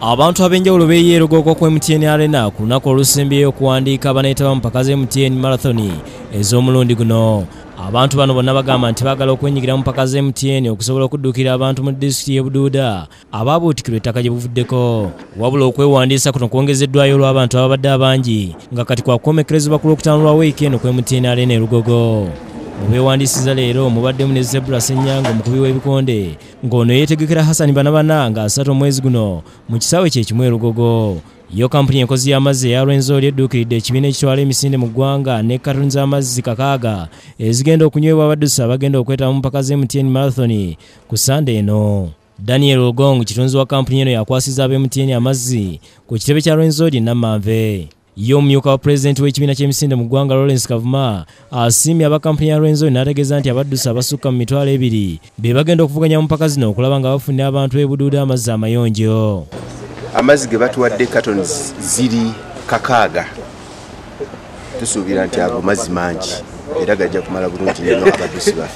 abantu ab'enjawulo beeyeerogoka ku mtn arena ku lunaku olusembyeyo okuwandiika abanayitaba mu mpaka za mtn marathon ez'omulundi guno. Abantu bano bonna bagamba nti baagala okwenyigira mu mpaka za mtn okusobola okuddukira abantu mu disitulikiti y'e buduuda abaabuutikirwa ettaka gye buvuddeko wabula okwewandiisa kuno kwongezeddwayo olw'abantu ababadde abangi. Nga kati kwakukomekerezebwa ku lwokutaano lwa wiikendi ku mtn arena e lugogo mu beewandiisiza leero mubaddemu ne zebula ssennyanga omukubi w'ebikonde ng'ono yeetegekera hasani banabana nga asatu omwezi guno mu kisaawe kye kimu erugogo yo kampuni enkozi y'amazzi eya lwenzoli edduukiridde ekibiina ekitwala emisinde mu ggwanga ne katoni z'amazzi kakaaga. Ezigenda okunywebwa abaddusi abagenda okwetaba mu mpaka mtn marathon. Ku sande eno daniel ogong kitunzi wa kampuni eno yakwasiza aba mtn amazzi ku kitebe kya lwenzoli namanve ye omumyuka wa pulezidenti w'ekibiina ky'emisinde mu ggwanga lawrence kavuma asiimye aba kampuni ya lwenzoli n'ategeeza nti abaddusi abasukka mu mitwalo ebiri be bagenda okuvuganya mu mpaka zino okulaba nga bafunira abantu b'ebuduuda amazzi amayonjo. Amazzi ge batuwadde katoni ziri kakaaga. Tusuubira nti ago mazzi mangi era gajja kumala bulungi nyo abaddusi baffe